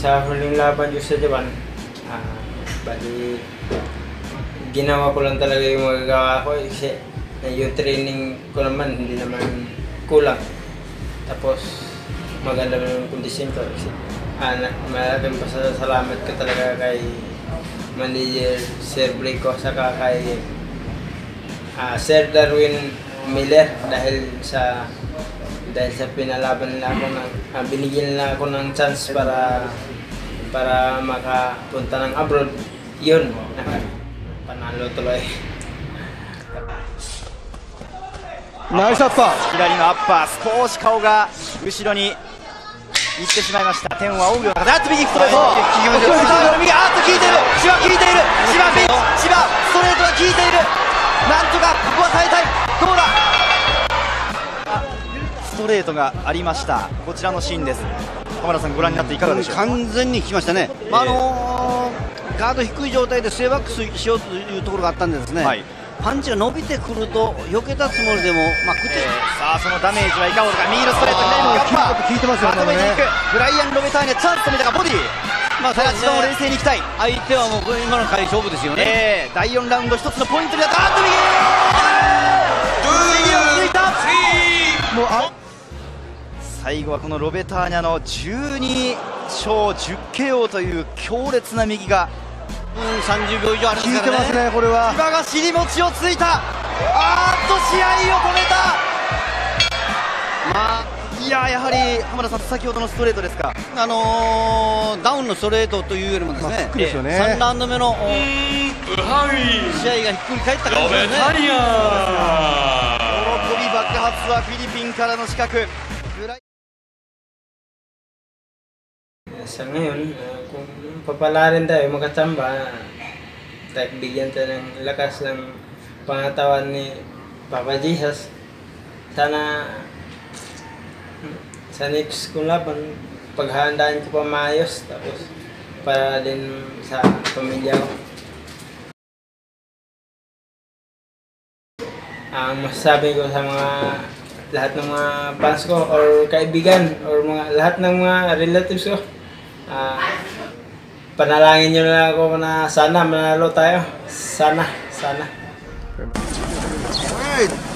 sa huling laban dyan sa Japan, ah, bali, ginawa ko lang talaga yung magagawa ko kasi eh, yung training ko naman hindi naman kulang. Tapos maganda naman yung kondisyon ko. Kasi, ah, na, malaking pasasalamat ko talaga kay manager Sir Blico saka kay ah, Sir Darwin Miller dahil sa dahil sa pinalaban nila ako ng ah, binigyan nila ako ng chance para para makapunta ng abroad yun panalo tuloy ナイスアッパー左のアッパー少し顔が後ろに行ってしまいました天を仰ぐような形あっと右ストレートあっと効いている芝効いている芝ピンチ芝ストレートが効いているトレートがありました。こちらのシーンです。浜田さんご覧になっていかがでしょうか？完全に効きましたね、まああのーガード低い状態でセイバックスしようというところがあったんでですね、はい。パンチが伸びてくると避けたつもりでも、まあ、口さあそのダメージはいかほどか？右のストレート左のガッパー効いてますよまとめていく。ブライアン・ロベターニャチャンスと見たがボディまあただ一度も冷静にいきたい。相手はもう今の回勝負ですよね、えー、第4ラウンド一つのポイントになったあっと右右を抜いた。もうあ最後はこのロベターニャの12勝 10KO という強烈な右がうん30秒以上あるん効いてですからね。ますね、これは。今が尻餅をついた。あーっと試合を止めた。まあいややはり浜田さん先ほどのストレートですか。あのーダウンのストレートというよりもですね、まあね。3ラウンド目のお試合がひっくり返った感じですね。喜び爆発はフィリピンからの資格 Sa ngayon, ah, kung papalarin tayo, magkatamba, tak bigyan tayo ng lakas ng pangatawan ni Papa Jesus. Sana sa next kong laban, paghandaan ko pa maayos, tapos para din sa pamilya ko. Ang masasabi ko sa mga lahat ng mga fans ko or kaibigan or mga lahat ng mga relatives ko, ah, panalangin nyo na ako na sana manalo tayo. Sana, sana. Alright.